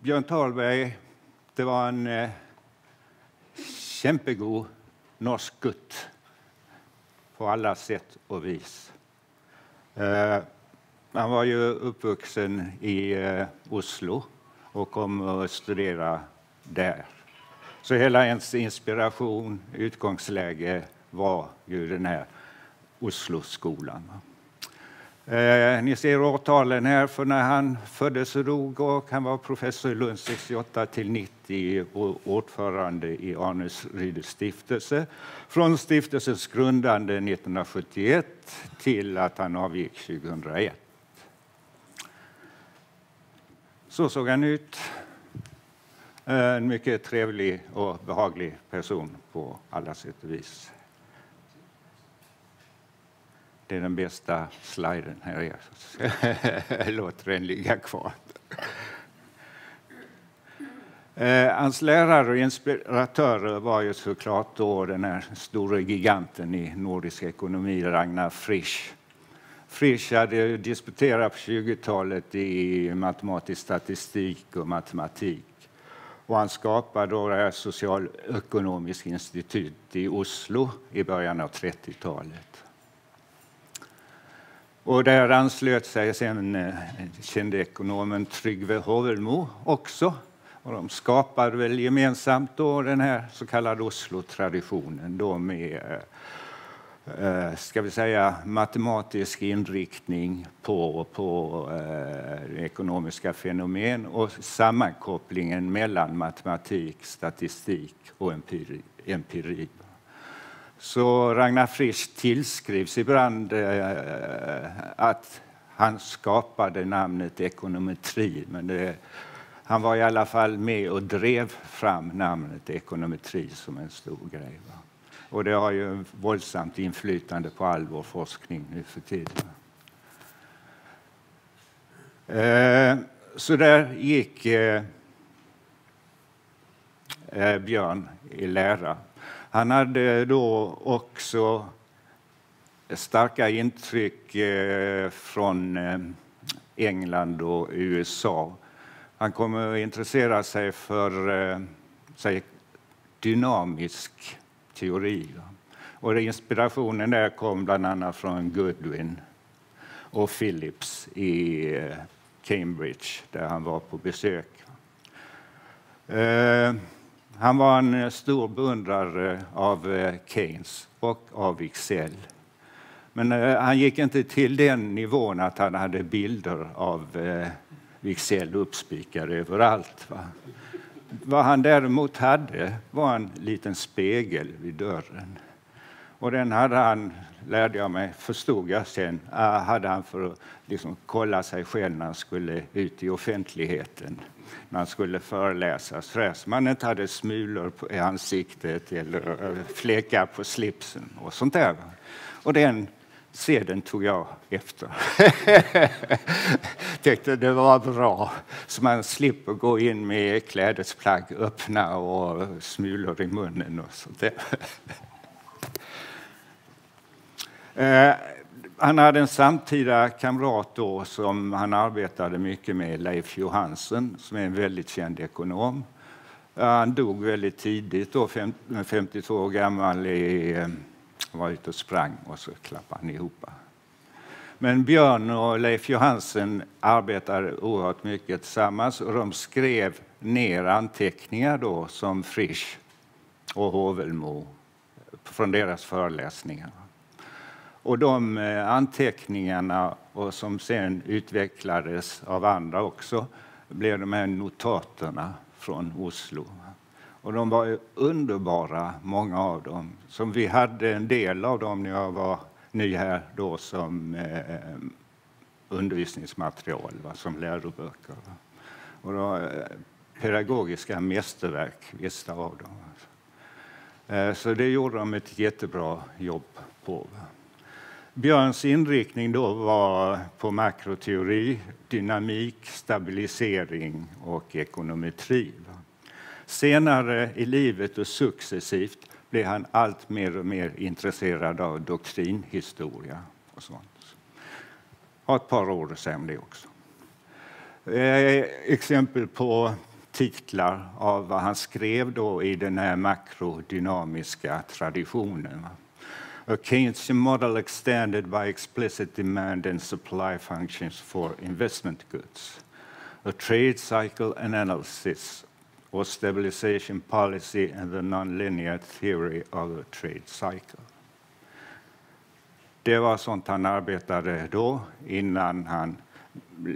Björn Thalberg, det var en eh, kämpegod norsk gutt på alla sätt och vis. Eh, han var ju uppvuxen i eh, Oslo och kom att studera där. Så hela ens inspiration, utgångsläge var ju den här Osloskolan. Eh, ni ser årtalen här för när han föddes och dog och han var professor i Lund 68 till 90 och ordförande i Arnes Rydes stiftelse. Från stiftelsens grundande 1971 till att han avgick 2001. Så såg han ut. En mycket trevlig och behaglig person på alla sätt och vis. Det är den bästa sliden här. Jag låter den ligga kvar. Eh, hans lärare och inspiratörer var ju såklart då den här stora giganten i nordisk ekonomi, Ragnar Frisch. Frisch hade disputerat på 20-talet i matematisk statistik och matematik. Och han skapade då det socialekonomiska institut i Oslo i början av 30-talet. Och där anslöt sig sen eh, kände ekonomen Tryggve Hovelmo också. Och de skapade väl gemensamt då den här så kallade Oslo-traditionen då med eh, eh, ska vi säga, matematisk inriktning på, på eh, ekonomiska fenomen och sammankopplingen mellan matematik, statistik och empiri. empiri. Så Ragnar Frisch tillskrivs ibland eh, att han skapade namnet ekonometri, men det, han var i alla fall med och drev fram namnet ekonometri som en stor grej. Va? Och det har ju våldsamt inflytande på all vår forskning nu för tiden. Eh, så där gick eh, eh Björn i lära. Han hade då också starka intryck eh, från eh, England och USA. Han kom att intressera sig för eh, säg, dynamisk teori. Och inspirationen där kom bland annat från Goodwin och Phillips i Cambridge där han var på besök. Han var en eh, stor beundrare av eh, Keynes och av Wicksell. Men eh, han gick inte till den nivån att han hade bilder av Wicksell uppspikade överallt. Va? Vad han däremot hade var en liten spegel vid dörren. Och den hade han, lärde jag mig, förstod jag sen, ah, hade han för att liksom kolla sig själv när han skulle ut i offentligheten när han skulle föreläsa så man inte hade smulor i ansiktet eller eh, fläckar på slipsen och sånt där. Och den seden tog jag efter. Tyckte det var bra, så man slipper gå in med klädesplagg öppna och smulor i munnen och sånt där. Eh, han hade en samtida kamrat då som han arbetade mycket med, Leif Johansen, som är en väldigt känd ekonom. Han dog väldigt tidigt, då, 52 år gammal, i, eh, var ute och sprang och så klappade han ihop. Men Björn och Leif Johansen arbetade oerhört mycket tillsammans och de skrev ner anteckningar då som Frisch och Hovelmo från deras föreläsningar. Och de eh, anteckningarna, och som sen utvecklades av andra också, blev de här notaterna från Oslo. Och de var underbara, många av dem. Som vi hade en del av dem när jag var ny här då som eh, undervisningsmaterial, va, som läroböcker. Och då, eh, pedagogiska mästerverk, vissa av dem. Eh, så det gjorde de ett jättebra jobb på. Va. Björns inriktning då var på makroteori, dynamik, stabilisering och ekonometri. Senare i livet och successivt blev han allt mer och mer intresserad av doktrinhistoria och sånt. Har ett par år att säga om det också. Eh, exempel på titlar av vad han skrev då i den här makrodynamiska traditionen. A Keynesian model extended by explicit demand and supply functions for investment goods. A trade cycle analysis or stabilization policy and the nonlinear theory of the trade cycle. Det var sånt han arbetade då, innan han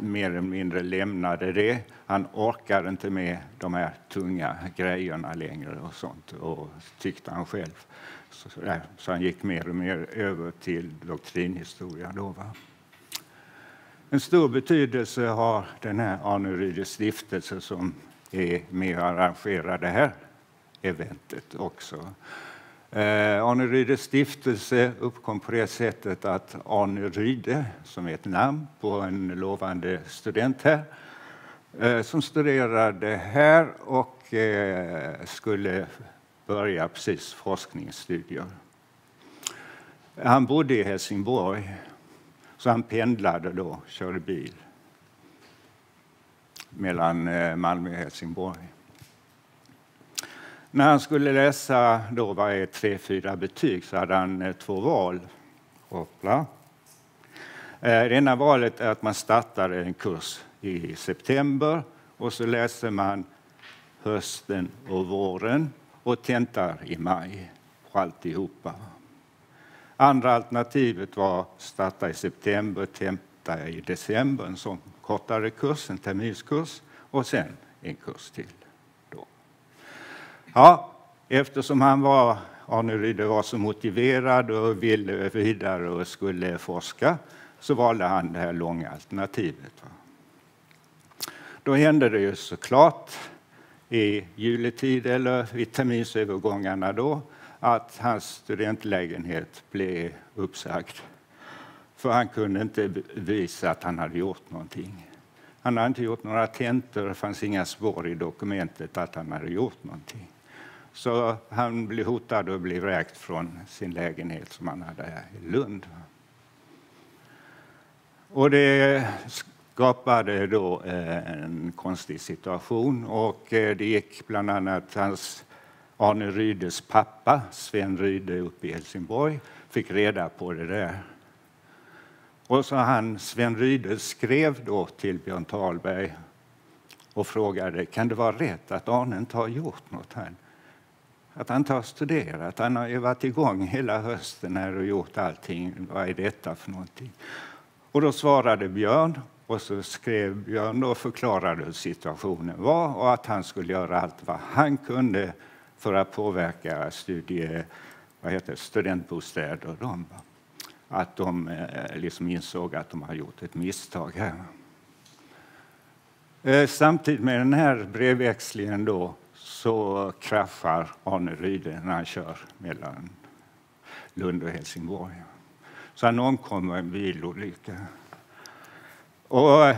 mer eller mindre lämnade det. Han orkade inte med de här tunga grejerna längre och sånt, och tyckte han själv. Så, så han gick mer och mer över till doktrinhistoria. Då, va? En stor betydelse har den här Arne Ryders stiftelse som är med och arrangerar det här eventet också. Eh, Arne Rydes stiftelse uppkom på det sättet att Arne Ryde, som är ett namn på en lovande student här, eh, som studerade här och eh, skulle börja precis forskningsstudier. Han bodde i Helsingborg, så han pendlade då, körde bil mellan Malmö och Helsingborg. När han skulle läsa då varje tre, fyra betyg så hade han eh, två val. Hoppla. Eh, det ena valet är att man startar en kurs i september och så läser man hösten och våren och tentar i maj på alltihopa. Andra alternativet var att starta i september, tenta i december, en sån kortare kurs, en terminskurs och sen en kurs till. Ja, eftersom han var, Arne Rydde var så motiverad och ville vidare och skulle forska så valde han det här långa alternativet. Då hände det ju såklart i juletid eller vid terminsövergångarna då att hans studentlägenhet blev uppsagd. För han kunde inte visa att han hade gjort någonting. Han hade inte gjort några tentor, det fanns inga spår i dokumentet att han hade gjort någonting. Så han blev hotad och blev vräkt från sin lägenhet som han hade här i Lund. Och det skapade då eh, en konstig situation och eh, det gick bland annat hans Arne Rydes pappa, Sven Ryde uppe i Helsingborg, fick reda på det där. Och så han, Sven Ryde skrev då till Björn Talberg och frågade kan det vara rätt att Arne inte har gjort något här att han inte har studerat. Han har ju varit igång hela hösten här och gjort allting. Vad är detta för någonting? Och då svarade Björn och så skrev Björn och förklarade hur situationen var och att han skulle göra allt vad han kunde för att påverka studie, vad heter det, studentbostäder. De, att de eh, liksom insåg att de har gjort ett misstag här. Eh, samtidigt med den här brevväxlingen då så kraschar Arne Ryde när han kör mellan Lund och Helsingborg. Så han omkommer i en bilolycka. Och eh,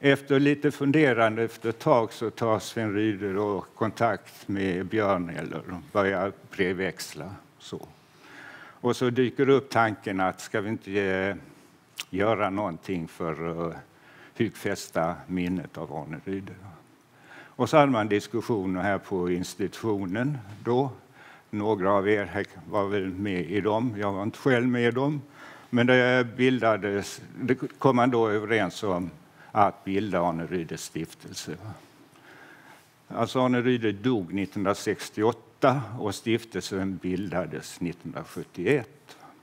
efter lite funderande efter ett tag så tar Sven Ryde då kontakt med Björn eller börjar brevväxla. Så. Och så dyker upp tanken att ska vi inte eh, göra någonting för att hugfästa minnet av Arne Ryde. Och så hade man diskussioner här på institutionen då. Några av er var väl med i dem, jag var inte själv med i dem. Men det bildades, det kom man då överens om att bilda Arne Rydes stiftelse. Alltså Arne Ryde dog 1968 och stiftelsen bildades 1971,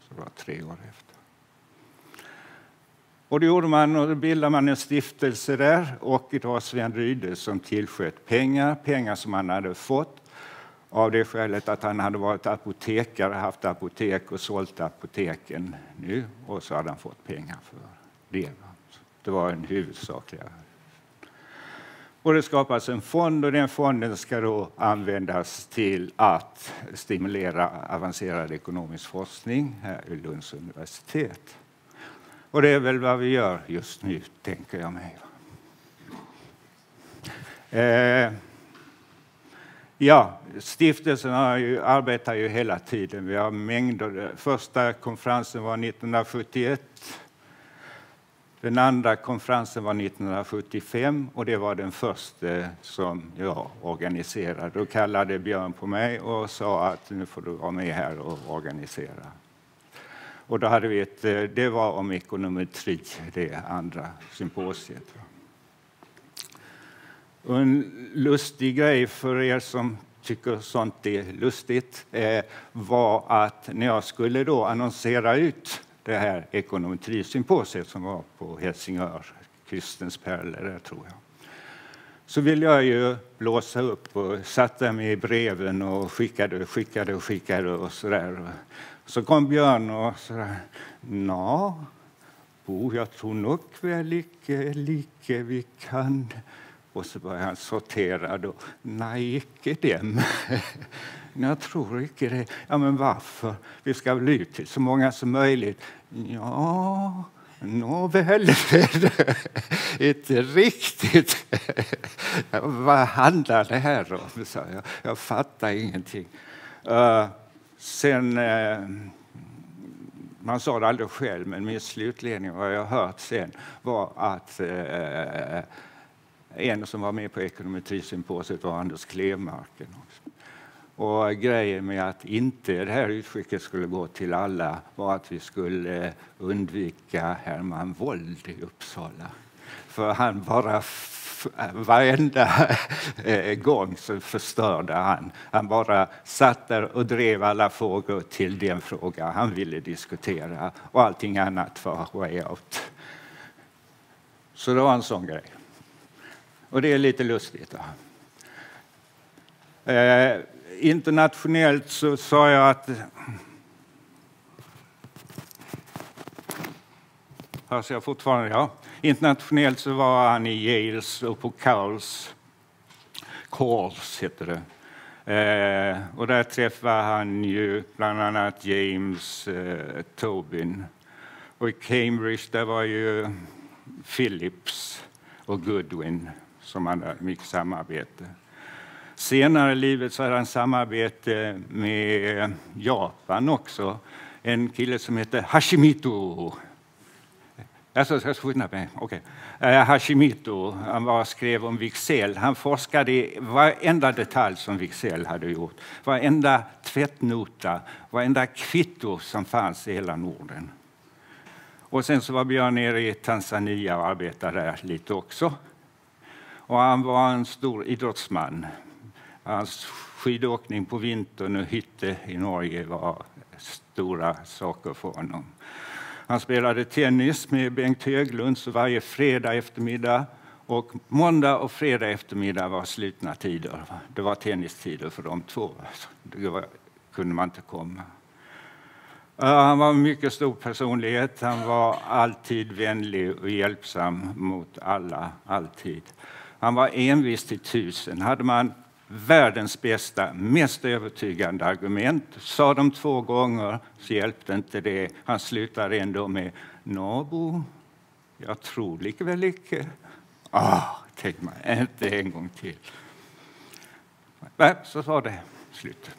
så det var tre år efter. Och det gjorde man och då bildade man en stiftelse där och det var Sven Ryde som tillsköt pengar, pengar som han hade fått av det skälet att han hade varit apotekare, haft apotek och sålt apoteken nu och så hade han fått pengar för det. Det var en huvudsakliga. Och det skapas en fond och den fonden ska då användas till att stimulera avancerad ekonomisk forskning här vid Lunds universitet. Och det är väl vad vi gör just nu, tänker jag mig. Eh, ja, stiftelsen ju, arbetar ju hela tiden. Vi har mängder. Första konferensen var 1971. Den andra konferensen var 1975 och det var den första som jag organiserade. Då kallade Björn på mig och sa att nu får du vara med här och organisera. Och då hade vi ett, eh, det var om ekonometri, det andra symposiet. Och en lustig grej för er som tycker sånt är lustigt eh, var att när jag skulle då annonsera ut det här ekonometrisymposiet som var på Helsingör, Kustens pärlor tror jag. Så ville jag ju blåsa upp och satte mig i breven och skickade och skickade och skickade och så där. Så kom Björn och sa Nå, Bo, jag tror nog vi är lika, lika vi kan och så började han sortera. Då. Nej, icke dem. Jag tror icke det. Ja, men varför? Vi ska väl ut till så många som möjligt. Ja, nåväl, inte riktigt. Vad handlar det här om? Så jag. jag fattar ingenting. Uh, sen, eh, man sa det aldrig själv, men min slutledning, vad jag hört sen, var att eh, en som var med på ekonometrisymposiet var Anders Klevmarken. Och grejen med att inte det här utskicket skulle gå till alla var att vi skulle undvika Herman Wold i Uppsala. För han bara varenda eh, gång så förstörde han. Han bara satt där och drev alla frågor till den fråga han ville diskutera och allting annat var way out. Så det var en sån grej. Och det är lite lustigt. Eh, internationellt så sa jag att... Hörs jag fortfarande? Ja. Internationellt så var han i Yales och på Carls. Calls heter det. Eh, och där träffade han ju bland annat James eh, Tobin. Och i Cambridge där var ju Phillips och Goodwin som han hade mycket samarbete. Senare i livet så hade han samarbete med Japan också. En kille som heter Hashimoto. Alltså, ska jag mig? Okay. Uh, eh, Hashimoto, han var, skrev om Wicksell. Han forskade i varenda detalj som Wicksell hade gjort. Varenda tvättnota, varenda kvitto som fanns i hela Norden. Och sen så var Björn nere i Tanzania och arbetade där lite också. Och han var en stor idrottsman. Hans skidåkning på vintern och hytte i Norge var stora saker för honom. Han spelade tennis med Bengt Höglund så varje fredag eftermiddag och måndag och fredag eftermiddag var slutna tider. Det var tennistider för de två. Det var, kunde man inte komma. Han var en mycket stor personlighet. Han var alltid vänlig och hjälpsam mot alla, alltid. Han var envis till tusen. Hade man världens bästa, mest övertygande argument, sa de två gånger så hjälpte inte det. Han slutar ändå med Nabo, jag tror likväl icke. Ah, tänk man, inte en gång till. Så var det slut.